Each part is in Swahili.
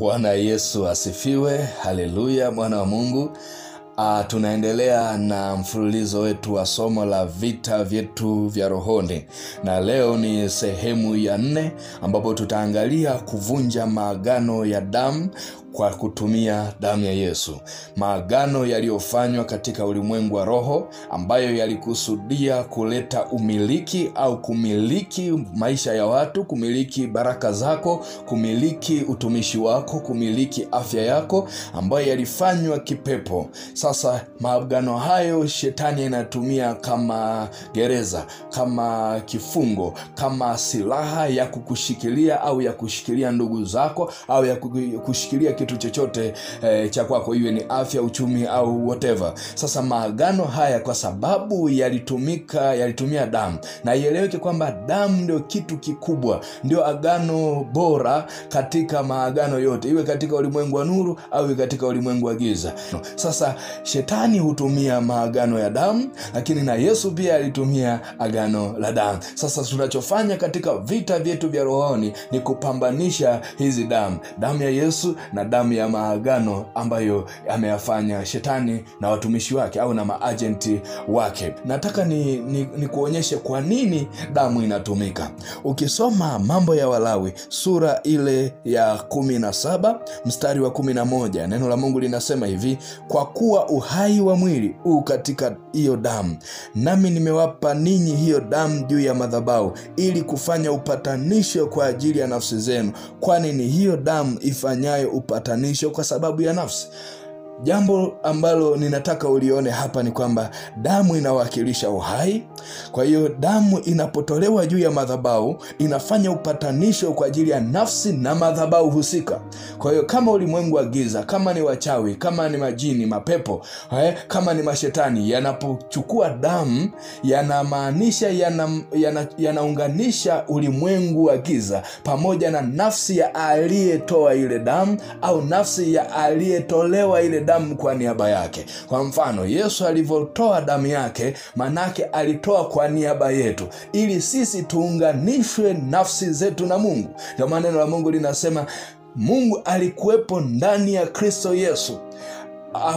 Bwana Yesu asifiwe. Haleluya, mwana wa Mungu. Uh, tunaendelea na mfululizo wetu wa somo la vita vyetu vya rohoni, na leo ni sehemu ya nne ambapo tutaangalia kuvunja maagano ya damu kwa kutumia damu ya Yesu, maagano yaliyofanywa katika ulimwengu wa roho ambayo yalikusudia kuleta umiliki au kumiliki maisha ya watu, kumiliki baraka zako, kumiliki utumishi wako, kumiliki afya yako, ambayo yalifanywa kipepo. Sasa maagano hayo shetani anatumia kama gereza, kama kifungo, kama silaha ya kukushikilia au ya kushikilia ndugu zako au ya kushikilia kitu chochote eh, cha kwako, iwe ni afya, uchumi au whatever. Sasa maagano haya kwa sababu yalitumika, yalitumia damu, na ieleweke kwamba damu ndio kitu kikubwa, ndio agano bora katika maagano yote, iwe katika ulimwengu wa nuru au iwe katika ulimwengu wa giza. Sasa shetani hutumia maagano ya damu, lakini na Yesu pia alitumia agano la damu. Sasa tunachofanya katika vita vyetu vya rohoni ni kupambanisha hizi damu, damu ya Yesu na damu ya maagano ambayo ameyafanya shetani na watumishi wake au na maajenti wake. Nataka ni, ni, ni kuonyeshe kwa nini damu inatumika. Ukisoma Mambo ya Walawi sura ile ya kumi na saba mstari wa kumi na moja neno la Mungu linasema hivi: kwa kuwa uhai wa mwili huu katika hiyo damu, nami nimewapa ninyi hiyo damu juu ya madhabau ili kufanya upatanisho kwa ajili ya nafsi zenu, kwani ni hiyo damu ifanyayo upatanisho kwa sababu ya nafsi. Jambo ambalo ninataka ulione hapa ni kwamba damu inawakilisha uhai. Kwa hiyo damu inapotolewa juu ya madhabahu inafanya upatanisho kwa ajili ya nafsi na madhabahu husika. Kwa hiyo kama ulimwengu wa giza, kama ni wachawi, kama ni majini, mapepo, eh, kama ni mashetani, yanapochukua damu yanamaanisha yanaunganisha yana, yana ulimwengu wa giza pamoja na nafsi ya aliyetoa ile damu au nafsi ya aliyetolewa ile damu kwa niaba yake. Kwa mfano, Yesu alivyotoa damu yake, manake alitoa kwa niaba yetu, ili sisi tuunganishwe nafsi zetu na Mungu. Ndio maneno neno la Mungu linasema Mungu alikuwepo ndani ya Kristo Yesu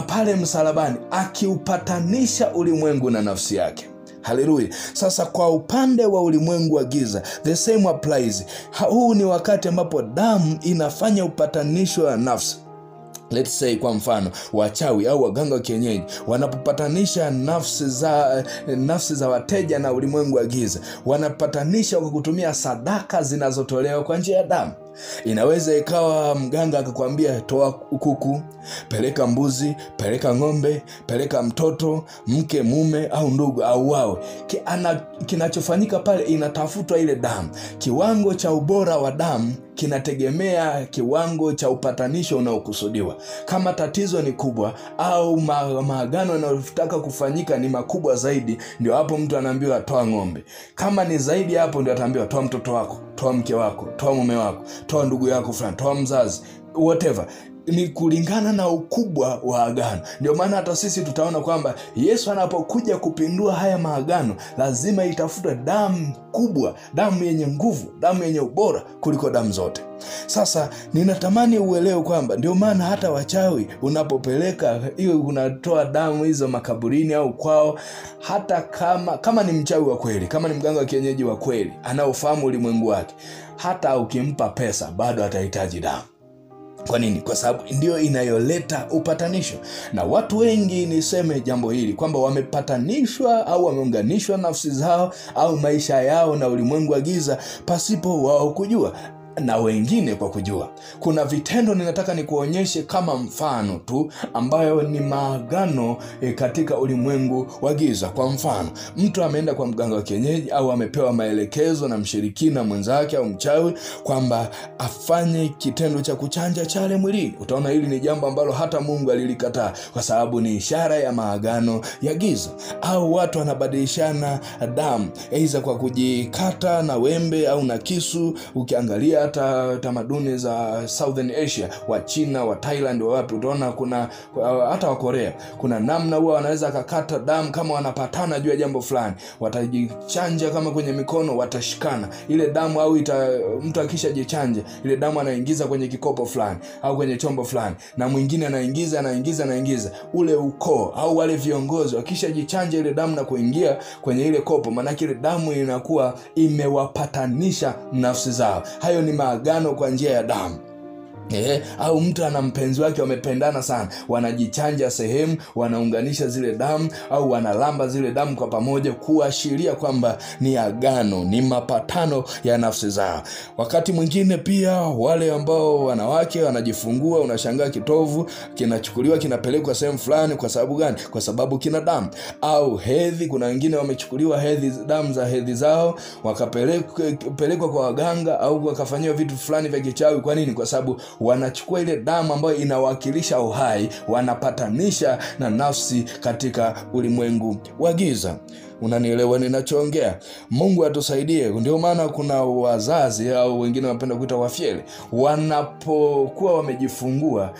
pale msalabani, akiupatanisha ulimwengu na nafsi yake. Haleluya! Sasa kwa upande wa ulimwengu wa giza, the same applies. Huu ni wakati ambapo damu inafanya upatanisho wa nafsi Let's say kwa mfano wachawi au waganga wa kienyeji wanapopatanisha nafsi za, nafsi za wateja na ulimwengu wa giza, wanapatanisha kwa kutumia sadaka zinazotolewa kwa njia ya damu. Inaweza ikawa mganga akakwambia toa kuku, peleka mbuzi, peleka ng'ombe, peleka mtoto, mke, mume au ndugu au wawe. Kinachofanyika pale, inatafutwa ile damu. Kiwango cha ubora wa damu kinategemea kiwango cha upatanisho unaokusudiwa. Kama tatizo ni kubwa au maagano yanayotaka kufanyika ni makubwa zaidi, ndio hapo mtu anaambiwa toa ng'ombe. Kama ni zaidi hapo, ndio ataambiwa toa mtoto wako, toa mke wako, toa mume wako, toa ndugu yako fulani, toa mzazi, whatever ni kulingana na ukubwa wa agano. Ndio maana hata sisi tutaona kwamba Yesu anapokuja kupindua haya maagano, lazima itafutwe damu kubwa, damu yenye nguvu, damu yenye ubora kuliko damu zote. Sasa ninatamani uelewe kwamba ndio maana hata wachawi unapopeleka hiyo, unatoa damu hizo makaburini au kwao, hata kama kama ni mchawi wa kweli, kama ni mganga wa kienyeji wa kweli anaofahamu ulimwengu wake, hata ukimpa pesa bado atahitaji damu. Kwa nini? Kwa sababu ndio inayoleta upatanisho. Na watu wengi, niseme jambo hili kwamba wamepatanishwa au wameunganishwa nafsi zao au maisha yao na ulimwengu wa giza pasipo wao kujua na wengine kwa kujua. Kuna vitendo ninataka nikuonyeshe kama mfano tu, ambayo ni maagano e, katika ulimwengu wa giza. Kwa mfano, mtu ameenda kwa mganga wa kienyeji au amepewa maelekezo na mshirikina mwenzake au mchawi kwamba afanye kitendo cha kuchanja chale mwilini. Utaona hili ni jambo ambalo hata Mungu alilikataa kwa sababu ni ishara ya maagano ya giza. Au watu wanabadilishana damu, aidha kwa kujikata na wembe au na kisu. Ukiangalia hata tamaduni za southern asia wa china wa thailand wa wapi utaona kuna uh, hata wa korea kuna namna huwa wanaweza akakata damu kama wanapatana juu ya jambo fulani. Watajichanja kama kwenye mikono watashikana. Ile damu au ita, mtu akishajichanja ile damu anaingiza kwenye kikopo fulani au kwenye chombo fulani na mwingine anaingiza anaingiza anaingiza. Ule ukoo au wale viongozi wakishajichanja ile damu na kuingia kwenye ile kopo maanake ile damu inakuwa imewapatanisha nafsi zao. Hayo ni maagano kwa njia ya damu Eh, au mtu ana mpenzi wake wamependana sana wanajichanja sehemu wanaunganisha zile damu au wanalamba zile damu kwa pamoja kuashiria kwamba ni agano ni mapatano ya nafsi zao. Wakati mwingine pia wale ambao wanawake wanajifungua unashangaa kitovu kinachukuliwa kinapelekwa sehemu fulani kwa sababu gani? Kwa sababu kina damu. Au hedhi kuna wengine wamechukuliwa hedhi damu za hedhi zao wakapelekwa kwa waganga au wakafanyiwa vitu fulani vya kichawi. Kwa nini? Kwa sababu wanachukua ile damu ambayo inawakilisha uhai wanapatanisha na nafsi katika ulimwengu wa giza. Unanielewa ninachoongea? Mungu atusaidie. Ndio maana kuna wazazi au wengine wanapenda kuita wafyele wanapokuwa wamejifungua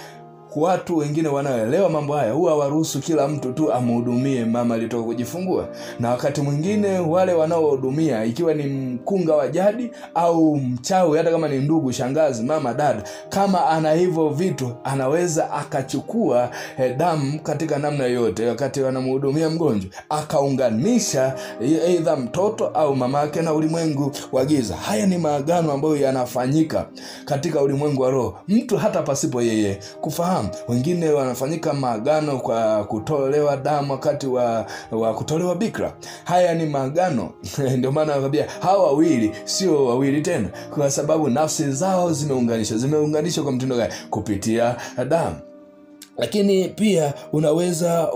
watu wengine wanaoelewa mambo haya huwa waruhusu kila mtu tu amhudumie mama alitoka kujifungua. Na wakati mwingine wale wanaohudumia ikiwa ni mkunga wa jadi au mchawi hata kama ni ndugu shangazi mama dada kama ana hivyo vitu anaweza akachukua eh, damu katika namna yoyote. Wakati wanamhudumia mgonjwa akaunganisha eidha mtoto au mama yake na ulimwengu wa giza. Haya ni maagano ambayo yanafanyika katika ulimwengu wa roho. Mtu hata pasipo yeye kufahamu wengine wanafanyika maagano kwa kutolewa damu wakati wa, wa kutolewa bikra. Haya ni maagano. Ndio maana nakwambia hawa wawili sio wawili tena. Kwa sababu nafsi zao zimeunganishwa. Zimeunganishwa kwa mtindo gani? Kupitia damu. Lakini pia unaweza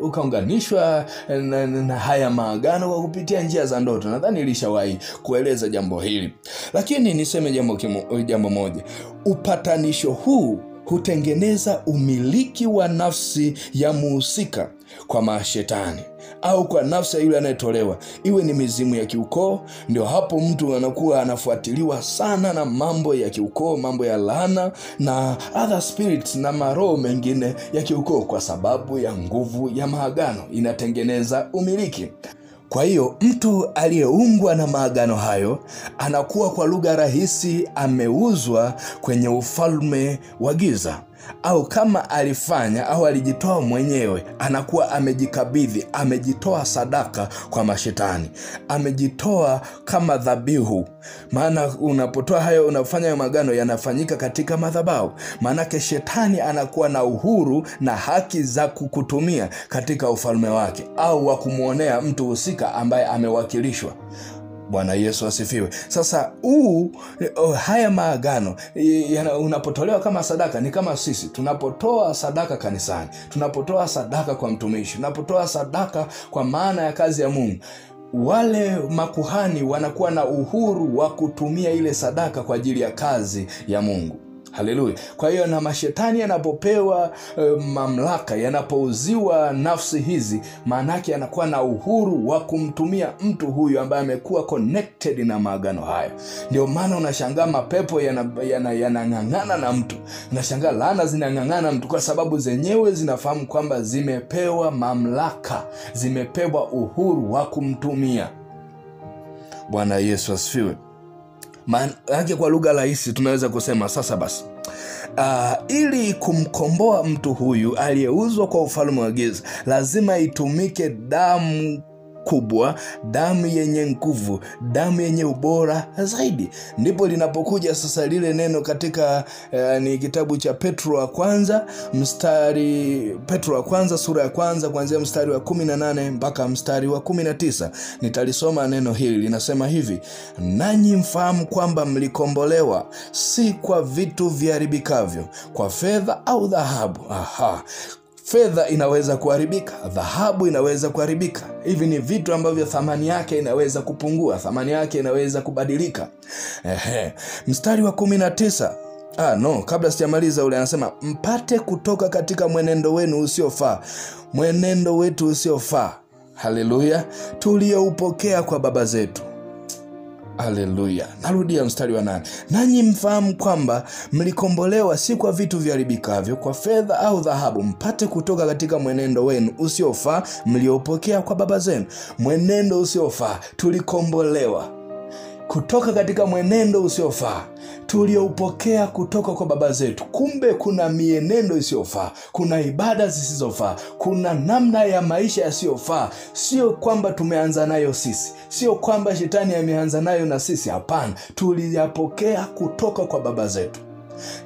ukaunganishwa uka na, na haya maagano kwa kupitia njia za ndoto. Nadhani ilishawahi kueleza jambo hili. Lakini niseme jambo, jambo moja. Upatanisho huu hutengeneza umiliki wa nafsi ya muhusika kwa mashetani au kwa nafsi ya yule anayetolewa. Iwe ni mizimu ya kiukoo ndio hapo mtu anakuwa anafuatiliwa sana na mambo ya kiukoo mambo ya laana na other spirits na maroho mengine ya kiukoo kwa sababu ya nguvu ya maagano. Inatengeneza umiliki kwa hiyo mtu aliyeungwa na maagano hayo anakuwa kwa lugha rahisi ameuzwa kwenye ufalme wa giza au kama alifanya au alijitoa mwenyewe anakuwa amejikabidhi amejitoa sadaka kwa mashetani amejitoa kama dhabihu. Maana unapotoa hayo unafanya hayo magano yanafanyika katika madhabahu. Maanake shetani anakuwa na uhuru na haki za kukutumia katika ufalme wake au wa kumwonea mtu husika ambaye amewakilishwa bwana yesu asifiwe. Sasa huu uh, haya maagano unapotolewa kama sadaka ni kama sisi tunapotoa sadaka kanisani tunapotoa sadaka kwa mtumishi tunapotoa sadaka kwa maana ya kazi ya mungu wale makuhani wanakuwa na uhuru wa kutumia ile sadaka kwa ajili ya kazi ya mungu haleluya. Kwa hiyo na mashetani yanapopewa uh, mamlaka yanapouziwa nafsi hizi maanaake anakuwa na uhuru wa kumtumia mtu huyu ambaye amekuwa connected na maagano hayo. Ndio maana unashangaa mapepo yanang'ang'ana yana, yana na mtu. Unashangaa laana zinang'ang'ana mtu kwa sababu zenyewe zinafahamu kwamba zimepewa mamlaka zimepewa uhuru wa kumtumia. Bwana yesu asifiwe maanake kwa lugha rahisi tunaweza kusema sasa basi. Uh, ili kumkomboa mtu huyu aliyeuzwa kwa ufalme wa giza lazima itumike damu kubwa damu yenye nguvu damu yenye ubora zaidi. Ndipo linapokuja sasa lile neno katika eh, ni kitabu cha petro wa kwanza mstari petro wa kwanza sura ya kwanza kuanzia mstari wa 18 mpaka mstari wa 19 nitalisoma neno hili linasema hivi nanyi mfahamu kwamba mlikombolewa si kwa vitu viharibikavyo kwa fedha au dhahabu. Aha fedha inaweza kuharibika dhahabu inaweza kuharibika. Hivi ni vitu ambavyo thamani yake inaweza kupungua thamani yake inaweza kubadilika. Ehe. mstari wa kumi na tisa. Ah, no kabla sijamaliza ule anasema mpate kutoka katika mwenendo wenu usiofaa mwenendo wetu usiofaa. Haleluya. Tulioupokea kwa baba zetu Haleluya! Narudia mstari wa nane, nanyi mfahamu kwamba mlikombolewa si kwa vitu viharibikavyo, kwa fedha au dhahabu, mpate kutoka katika mwenendo wenu usiofaa mliopokea kwa baba zenu. Mwenendo usiofaa, tulikombolewa kutoka katika mwenendo usiofaa tulioupokea kutoka kwa baba zetu. Kumbe kuna mienendo isiyofaa, kuna ibada zisizofaa, kuna namna ya maisha yasiyofaa. Sio kwamba tumeanza nayo sisi, sio kwamba shetani ameanza nayo na sisi. Hapana, tuliyapokea kutoka kwa baba zetu.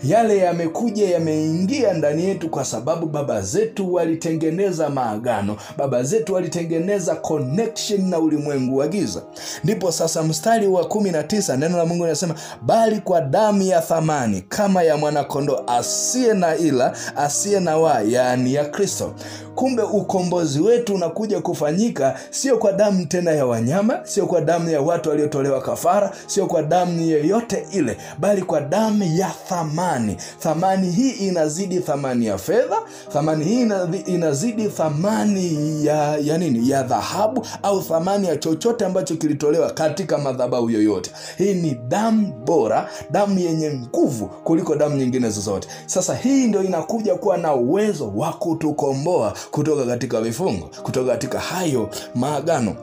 Yale yamekuja yameingia ndani yetu kwa sababu baba zetu walitengeneza maagano, baba zetu walitengeneza connection na ulimwengu wa giza. Ndipo sasa mstari wa kumi na tisa neno la Mungu linasema, bali kwa damu ya thamani kama ya mwanakondoo asiye na ila asiye na wa yaani ya Kristo. Kumbe ukombozi wetu unakuja kufanyika sio kwa damu tena ya wanyama, sio kwa damu ya watu waliotolewa kafara, sio kwa damu yeyote ile, bali kwa damu ya thamani. Thamani hii inazidi thamani ya fedha, thamani hii inazidi thamani ya, ya nini, ya dhahabu au thamani ya chochote ambacho kilitolewa katika madhabahu yoyote. Hii ni damu bora, damu yenye nguvu kuliko damu nyingine zozote. Sasa hii ndio inakuja kuwa na uwezo wa kutukomboa kutoka katika vifungo, kutoka katika hayo maagano.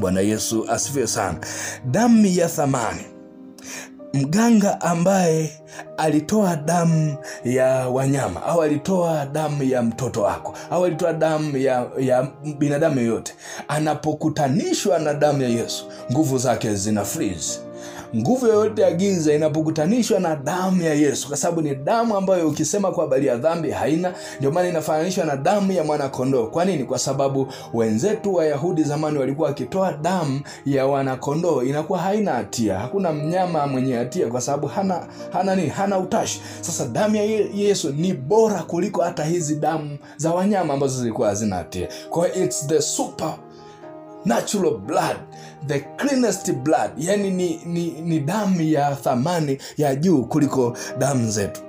Bwana Yesu asifiwe sana. Damu ya thamani. Mganga ambaye alitoa damu ya wanyama au alitoa damu ya mtoto wako au alitoa damu ya, ya binadamu yoyote, anapokutanishwa na damu ya Yesu, nguvu zake zina freeze. Nguvu yoyote ya giza inapokutanishwa na damu ya Yesu, kwa sababu ni damu ambayo ukisema kwa habari ya dhambi haina. Ndio maana inafananishwa na damu ya mwanakondoo. Kwa nini? Kwa sababu wenzetu Wayahudi zamani walikuwa wakitoa damu ya wanakondoo, inakuwa haina hatia, hakuna mnyama mwenye hatia, kwa sababu hana hana nini, hana utashi. Sasa damu ya Yesu ni bora kuliko hata hizi damu za wanyama ambazo zilikuwa hazina hatia. Kwa it's the super natural blood the cleanest blood, yani ni, ni, ni damu ya thamani ya juu kuliko damu zetu.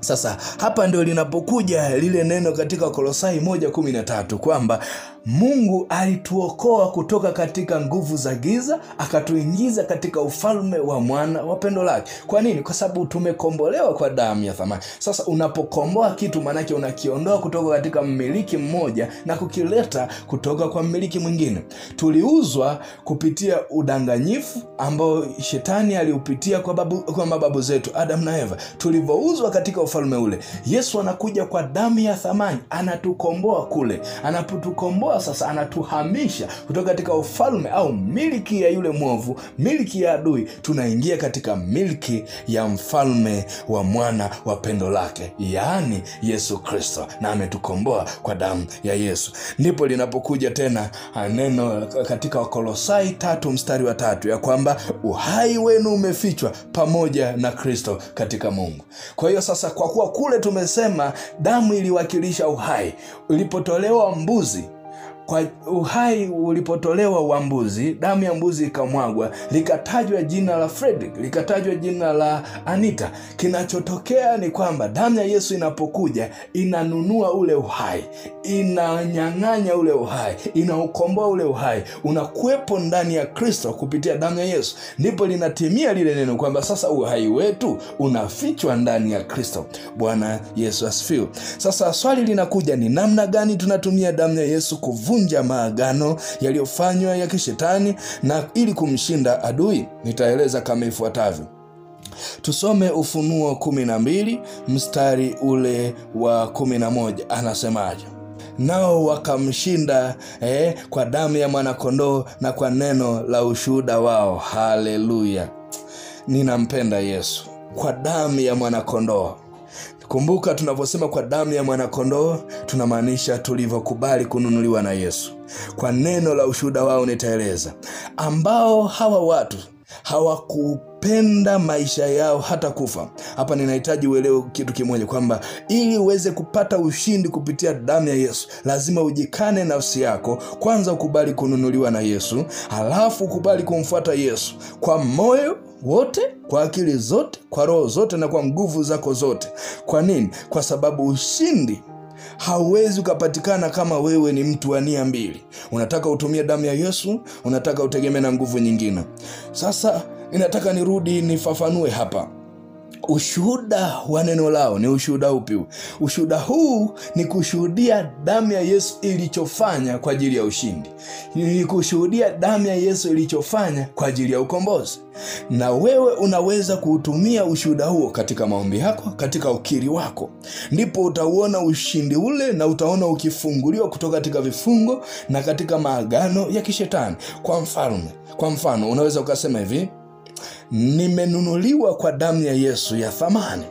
Sasa hapa ndio linapokuja lile neno katika Kolosai moja kumi na tatu kwamba Mungu alituokoa kutoka katika nguvu za giza akatuingiza katika ufalme wa mwana wa pendo lake. Kwa nini? Kwa sababu tumekombolewa kwa damu ya thamani. Sasa unapokomboa kitu, maanake unakiondoa kutoka katika mmiliki mmoja na kukileta kutoka kwa mmiliki mwingine. Tuliuzwa kupitia udanganyifu ambao shetani aliupitia kwa, babu, kwa mababu zetu adamu na Eva. Tulivyouzwa katika ufalme ule, Yesu anakuja kwa damu ya thamani, anatukomboa kule. Anapotukomboa sasa, anatuhamisha kutoka katika ufalme au miliki ya yule mwovu, miliki ya adui, tunaingia katika miliki ya mfalme wa mwana wa pendo lake, yaani Yesu Kristo, na ametukomboa kwa damu ya Yesu. Ndipo linapokuja tena neno katika Wakolosai tatu mstari wa tatu ya kwamba uhai wenu umefichwa pamoja na Kristo katika Mungu. Kwa hiyo sasa, kwa kuwa kule tumesema damu iliwakilisha uhai, ilipotolewa mbuzi kwa uhai ulipotolewa wa mbuzi, damu ya mbuzi ikamwagwa, likatajwa jina la Fredrick, likatajwa jina la Anita. Kinachotokea ni kwamba damu ya Yesu inapokuja inanunua ule uhai, inanyang'anya ule uhai, inaukomboa ule uhai, unakuwepo ndani ya Kristo kupitia damu ya Yesu. Ndipo linatimia lile neno kwamba sasa uhai wetu unafichwa ndani ya Kristo. Bwana Yesu asifiwe. Sasa swali linakuja, ni namna gani tunatumia damu ya Yesu kuvunja maagano yaliyofanywa ya kishetani na ili kumshinda adui? Nitaeleza kama ifuatavyo. Tusome Ufunuo kumi na mbili mstari ule wa kumi na moja anasemaje? Nao wakamshinda eh, kwa damu ya mwanakondoo na kwa neno la ushuhuda wao. Haleluya! Ninampenda Yesu. Kwa damu ya mwanakondoo Kumbuka, tunavyosema kwa damu ya mwanakondoo tunamaanisha tulivyokubali kununuliwa na Yesu. Kwa neno la ushuhuda wao nitaeleza, ambao hawa watu hawakupenda maisha yao hata kufa. Hapa ninahitaji uelewe kitu kimoja, kwamba ili uweze kupata ushindi kupitia damu ya Yesu lazima ujikane nafsi yako kwanza, ukubali kununuliwa na Yesu, halafu ukubali kumfuata Yesu kwa moyo wote, kwa akili zote, kwa roho zote na kwa nguvu zako zote. Kwa nini? Kwa sababu ushindi hauwezi ukapatikana kama wewe ni mtu wa nia mbili unataka utumie damu ya yesu unataka utegemee na nguvu nyingine sasa inataka nirudi nifafanue hapa ushuhuda wa neno lao ni ushuhuda upi? Ushuhuda huu ni kushuhudia damu ya yesu ilichofanya kwa ajili ya ushindi. Ni kushuhudia damu ya yesu ilichofanya kwa ajili ya ukombozi. Na wewe unaweza kuutumia ushuhuda huo katika maombi yako katika ukiri wako. Ndipo utauona ushindi ule na utaona ukifunguliwa kutoka katika vifungo na katika maagano ya kishetani. Kwa mfalme kwa mfano unaweza ukasema hivi nimenunuliwa kwa damu ya yesu ya thamani.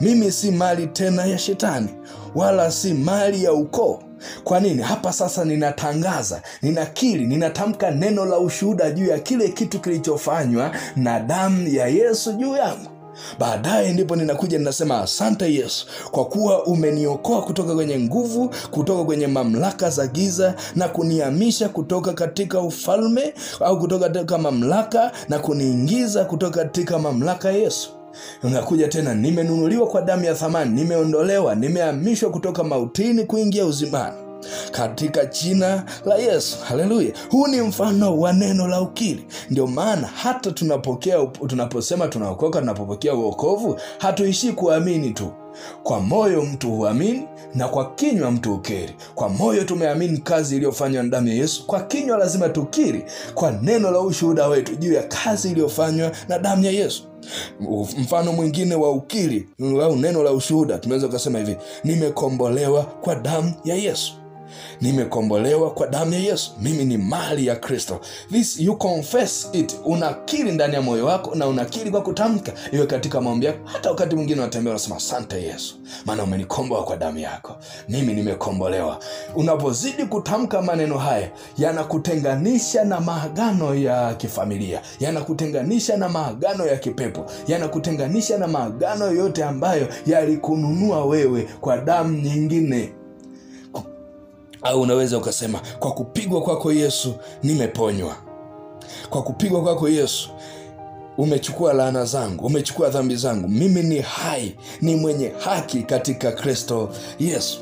Mimi si mali tena ya shetani wala si mali ya ukoo. Kwa nini? Hapa sasa ninatangaza ninakiri ninatamka neno la ushuhuda juu ya kile kitu kilichofanywa na damu ya yesu juu yangu baadaye ndipo ninakuja ninasema asante yesu kwa kuwa umeniokoa kutoka kwenye nguvu kutoka kwenye mamlaka za giza na kunihamisha kutoka katika ufalme au kutoka katika mamlaka na kuniingiza kutoka katika mamlaka ya yesu. Unakuja tena nimenunuliwa kwa damu ya thamani nimeondolewa nimehamishwa kutoka mautini kuingia uzimani katika jina la yesu. Haleluya. Huu ni mfano wa neno la ukili ndio maana hata tunapokea tunaposema tunaokoka tunapopokea uokovu hatuishii kuamini tu. Kwa moyo mtu huamini na kwa kinywa mtu ukiri kwa moyo tumeamini kazi iliyofanywa na damu ya yesu kwa kinywa lazima tukiri kwa neno la ushuhuda wetu juu ya kazi iliyofanywa na damu ya yesu. Mfano mwingine wa ukiri au neno la ushuhuda tunaweza ukasema hivi nimekombolewa kwa damu ya yesu nimekombolewa kwa damu ya yesu. Mimi ni mali ya kristo. This you confess it. Unakiri ndani ya moyo wako na unakiri kwa kutamka. Iwe katika maombi yako hata wakati mwingine unatembea unasema asante yesu. Maana umenikomboa kwa damu yako. Mimi nimekombolewa. Unapozidi kutamka maneno haya yanakutenganisha na maagano ya kifamilia. Yanakutenganisha na maagano ya kipepo. Yanakutenganisha na maagano yote ambayo yalikununua wewe kwa damu nyingine au unaweza ukasema kwa kupigwa kwako yesu nimeponywa. Kwa kupigwa kwako yesu umechukua laana zangu umechukua dhambi zangu. Mimi ni hai ni mwenye haki katika kristo yesu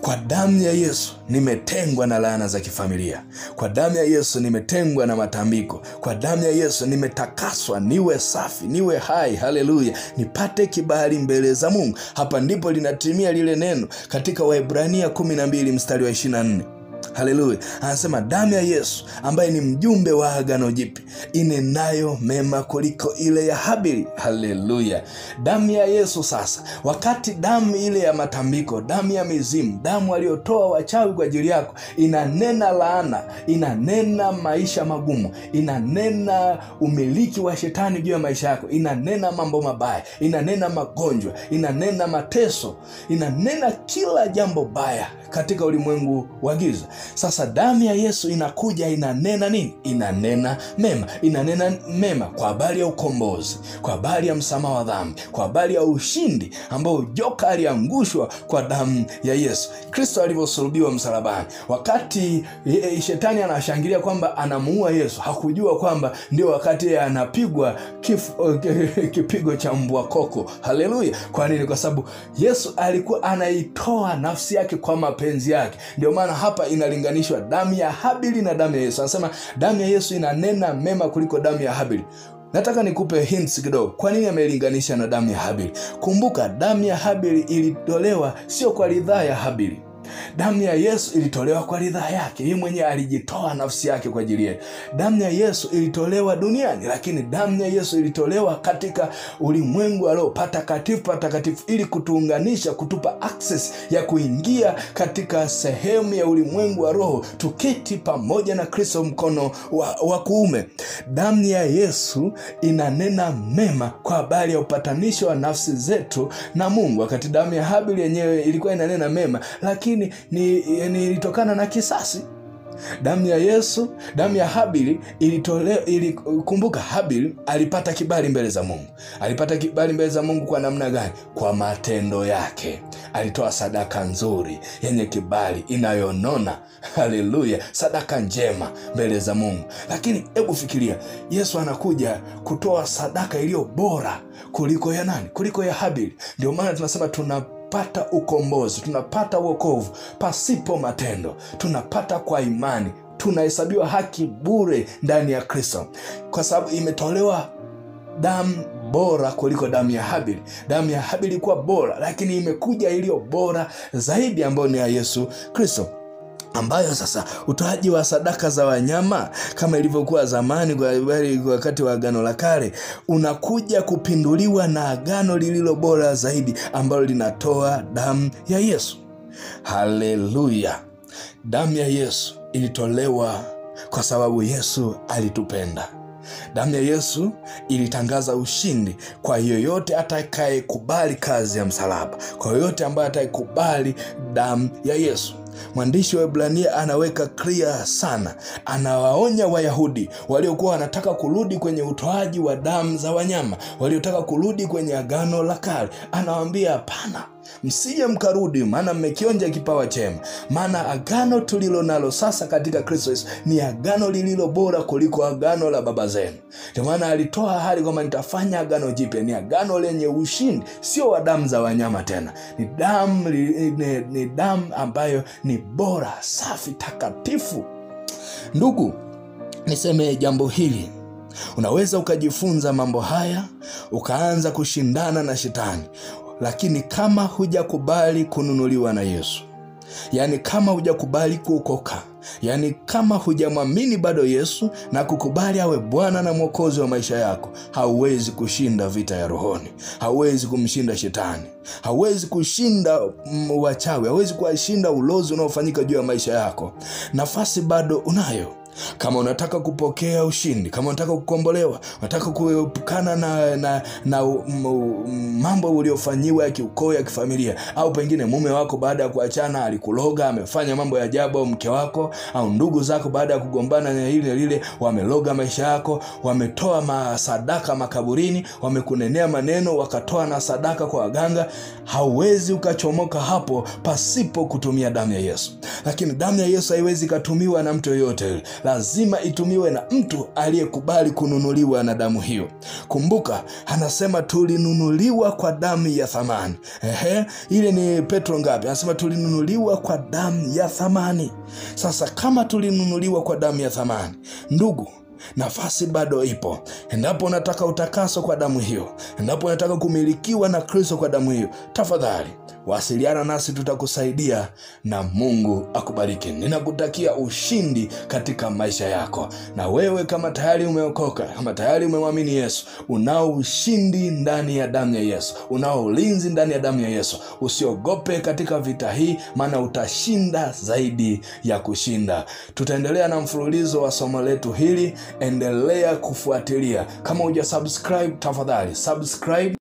kwa damu ya yesu nimetengwa na laana za kifamilia. Kwa damu ya yesu nimetengwa na matambiko. Kwa damu ya yesu nimetakaswa niwe safi niwe hai. Haleluya. Nipate kibali mbele za mungu. Hapa ndipo linatimia lile neno katika waibrania 12 mstari wa 24 haleluya. Anasema damu ya yesu ambaye ni mjumbe wa agano jipya inenayo mema kuliko ile ya habili. Haleluya. Damu ya yesu sasa wakati damu ile ya matambiko damu ya mizimu damu aliyotoa wachawi kwa ajili yako inanena laana inanena maisha magumu inanena umiliki wa shetani juu ya maisha yako inanena mambo mabaya inanena magonjwa inanena mateso inanena kila jambo baya katika ulimwengu wa giza sasa damu ya yesu inakuja inanena nini? Inanena mema. Inanena mema kwa habari ya ukombozi kwa habari ya msamaha wa dhambi kwa habari ya ushindi ambao joka aliangushwa kwa damu ya yesu. Kristo alivyosulubiwa msalabani. Wakati e, shetani anashangilia kwamba anamuua yesu hakujua kwamba ndio wakati anapigwa kipigo cha mbwa koko. Haleluya! Kwa nini? Kwa sababu yesu alikuwa anaitoa nafsi yake kwa mapenzi yake. Ndio maana hapa inalinganishwa. Damu ya habili na damu ya yesu. Anasema damu ya yesu inanena mema kuliko damu ya habili. Nataka nikupe hints kidogo. Kwa nini amelinganisha na damu ya habili? Kumbuka damu ya habili ilitolewa sio kwa ridhaa ya habili damu ya yesu ilitolewa kwa ridhaa yake. Yeye mwenyewe alijitoa nafsi yake kwa ajili yetu damu ya yesu ilitolewa duniani lakini damu ya yesu ilitolewa katika ulimwengu alio patakatifu patakatifu ili kutuunganisha kutupa access ya kuingia katika sehemu ya ulimwengu wa roho tuketi pamoja na kristo mkono wa, wa kuume. Damu ya yesu inanena mema kwa habari ya upatanisho wa nafsi zetu na mungu. Wakati damu ya habili yenyewe ilikuwa inanena mema lakini ni, ni ilitokana na kisasi. Damu ya yesu damu ya habili ilitole, ili, kumbuka habili alipata kibali mbele za mungu. Alipata kibali mbele za mungu kwa namna gani? Kwa matendo yake. Alitoa sadaka nzuri yenye kibali inayonona haleluya sadaka njema mbele za mungu. Lakini hebu fikiria yesu anakuja kutoa sadaka iliyo bora kuliko ya nani? Kuliko ya habili. Ndio maana tunasema tuna tunapata ukombozi tunapata uokovu pasipo matendo. Tunapata kwa imani. Tunahesabiwa haki bure ndani ya kristo. Kwa sababu imetolewa damu bora kuliko damu ya habili. Damu ya habili kuwa bora lakini imekuja iliyo bora zaidi ambayo ni ya yesu kristo ambayo sasa utoaji wa sadaka za wanyama kama ilivyokuwa zamani kwa wakati wa agano la kale unakuja kupinduliwa na agano lililo bora zaidi ambalo linatoa damu ya yesu. Haleluya! Damu ya yesu ilitolewa kwa sababu yesu alitupenda. Damu ya yesu ilitangaza ushindi kwa yoyote atakayekubali kazi ya msalaba kwa yoyote ambaye atakayekubali damu ya yesu mwandishi wa ibrania anaweka clear sana. Anawaonya wayahudi waliokuwa wanataka kurudi kwenye utoaji wa damu za wanyama waliotaka kurudi kwenye agano la kale. Anawaambia hapana msije mkarudi maana mmekionja kipawa chema maana agano tulilo nalo sasa katika kristo yesu ni agano lililo bora kuliko agano la baba zenu. Ndio maana alitoa hali kwamba nitafanya agano jipya. Ni agano lenye ushindi sio wa damu za wanyama tena. Ni damu ni, ni, damu ambayo ni bora safi takatifu. Ndugu niseme jambo hili. Unaweza ukajifunza mambo haya ukaanza kushindana na shetani lakini kama hujakubali kununuliwa na yesu yaani kama hujakubali kuokoka yaani kama hujamwamini bado yesu na kukubali awe bwana na mwokozi wa maisha yako hauwezi kushinda vita ya rohoni hauwezi kumshinda shetani hauwezi kushinda mm, wachawi hauwezi kuwashinda ulozi unaofanyika juu ya maisha yako. Nafasi bado unayo kama unataka kupokea ushindi kama unataka kukombolewa unataka kuepukana na, na, na mambo uliofanyiwa ya kiukoo ya kifamilia au pengine mume wako baada ya kuachana alikuloga amefanya mambo ya ajabu au mke wako au ndugu zako baada ya kugombana na na lile wameloga maisha yako wametoa masadaka makaburini wamekunenea maneno wakatoa na sadaka kwa waganga hauwezi ukachomoka hapo pasipo kutumia damu ya yesu. Lakini damu ya yesu haiwezi ikatumiwa na mtu yoyote lazima itumiwe na mtu aliyekubali kununuliwa na damu hiyo. Kumbuka anasema tulinunuliwa kwa damu ya thamani. Ehe, ile ni petro ngapi? Anasema tulinunuliwa kwa damu ya thamani. Sasa kama tulinunuliwa kwa damu ya thamani ndugu nafasi bado ipo. Endapo unataka utakaso kwa damu hiyo endapo unataka kumilikiwa na kristo kwa damu hiyo tafadhali wasiliana nasi tutakusaidia na mungu akubariki. Ninakutakia ushindi katika maisha yako. Na wewe kama tayari umeokoka kama tayari umemwamini yesu unao ushindi ndani ya damu ya yesu unao ulinzi ndani ya damu ya yesu. Usiogope katika vita hii maana utashinda zaidi ya kushinda. Tutaendelea na mfululizo wa somo letu hili endelea kufuatilia. Kama uja subscribe tafadhali subscribe